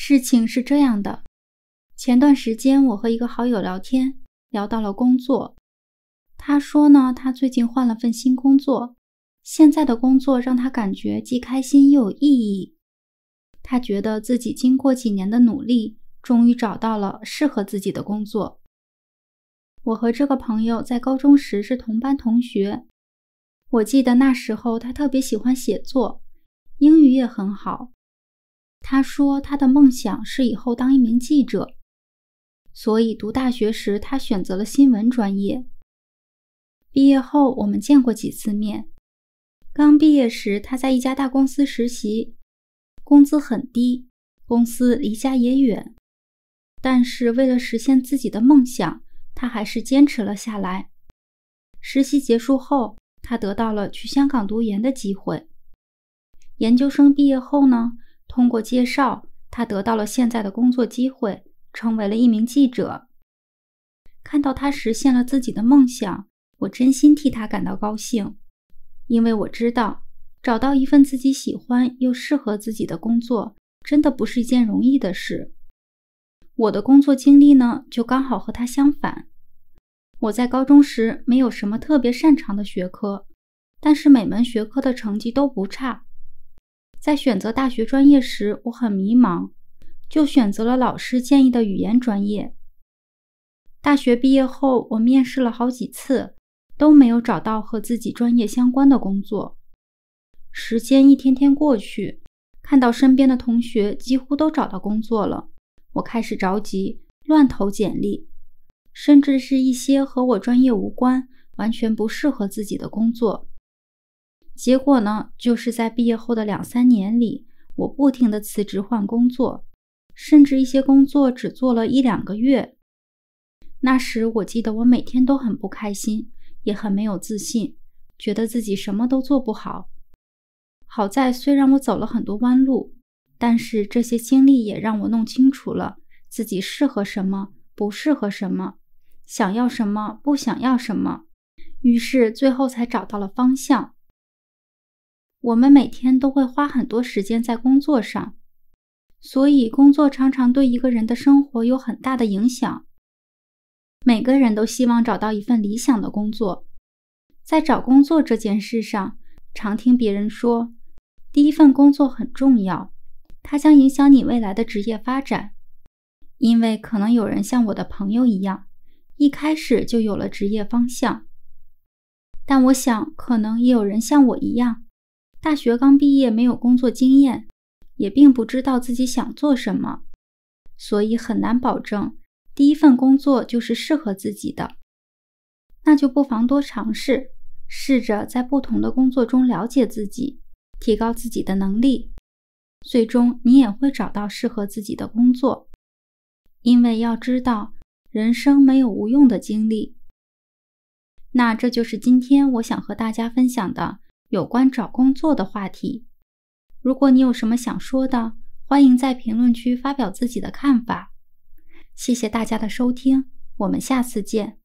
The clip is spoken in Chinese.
事情是这样的，前段时间我和一个好友聊天，聊到了工作。他说呢，他最近换了份新工作，现在的工作让他感觉既开心又有意义。他觉得自己经过几年的努力，终于找到了适合自己的工作。我和这个朋友在高中时是同班同学，我记得那时候他特别喜欢写作，英语也很好。他说他的梦想是以后当一名记者，所以读大学时他选择了新闻专业。毕业后我们见过几次面，刚毕业时他在一家大公司实习，工资很低，公司离家也远，但是为了实现自己的梦想，他还是坚持了下来。实习结束后，他得到了去香港读研的机会。研究生毕业后呢？通过介绍，他得到了现在的工作机会，成为了一名记者。看到他实现了自己的梦想，我真心替他感到高兴，因为我知道找到一份自己喜欢又适合自己的工作，真的不是一件容易的事。我的工作经历呢，就刚好和他相反。我在高中时没有什么特别擅长的学科，但是每门学科的成绩都不差。在选择大学专业时，我很迷茫，就选择了老师建议的语言专业。大学毕业后，我面试了好几次，都没有找到和自己专业相关的工作。时间一天天过去，看到身边的同学几乎都找到工作了，我开始着急，乱投简历，甚至是一些和我专业无关、完全不适合自己的工作。结果呢，就是在毕业后的两三年里，我不停的辞职换工作，甚至一些工作只做了一两个月。那时我记得我每天都很不开心，也很没有自信，觉得自己什么都做不好。好在虽然我走了很多弯路，但是这些经历也让我弄清楚了自己适合什么，不适合什么，想要什么，不想要什么，于是最后才找到了方向。我们每天都会花很多时间在工作上，所以工作常常对一个人的生活有很大的影响。每个人都希望找到一份理想的工作，在找工作这件事上，常听别人说，第一份工作很重要，它将影响你未来的职业发展。因为可能有人像我的朋友一样，一开始就有了职业方向，但我想，可能也有人像我一样。大学刚毕业，没有工作经验，也并不知道自己想做什么，所以很难保证第一份工作就是适合自己的。那就不妨多尝试，试着在不同的工作中了解自己，提高自己的能力，最终你也会找到适合自己的工作。因为要知道，人生没有无用的经历。那这就是今天我想和大家分享的。有关找工作的话题，如果你有什么想说的，欢迎在评论区发表自己的看法。谢谢大家的收听，我们下次见。